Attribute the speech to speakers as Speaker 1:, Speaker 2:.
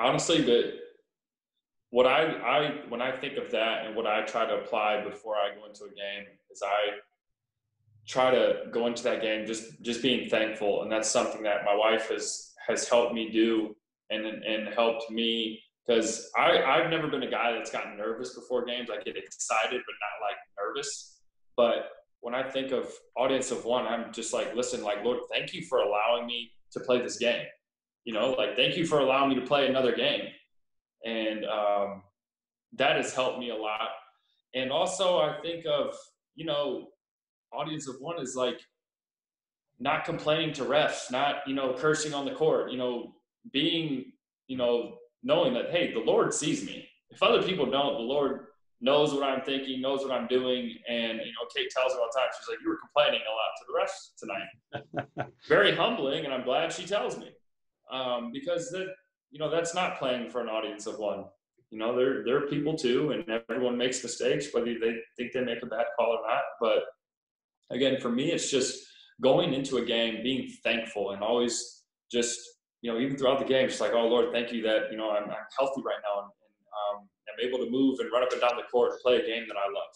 Speaker 1: honestly, the what I I when I think of that and what I try to apply before I go into a game is I try to go into that game just just being thankful, and that's something that my wife has has helped me do and and helped me because I I've never been a guy that's gotten nervous before games. I get excited but not like nervous. But when I think of audience of one, I'm just like, listen, like Lord, thank you for allowing me to play this game. You know, like thank you for allowing me to play another game, and um, that has helped me a lot. And also, I think of you know, audience of one is like not complaining to refs, not you know cursing on the court, you know, being you know knowing that hey, the Lord sees me. If other people don't, the Lord knows what I'm thinking, knows what I'm doing, and you know, Kate tells me all the time. She's like, "You were complaining a lot to the refs tonight." Very humbling, and I'm glad she tells me um, because that you know that's not playing for an audience of one. You know, they're they're people too, and everyone makes mistakes, whether they think they make a bad call or not. But again, for me, it's just going into a game, being thankful, and always just you know, even throughout the game, just like, "Oh Lord, thank you that you know I'm, I'm healthy right now, and, and um, I'm able to move and run up and down the court and play a game that I love."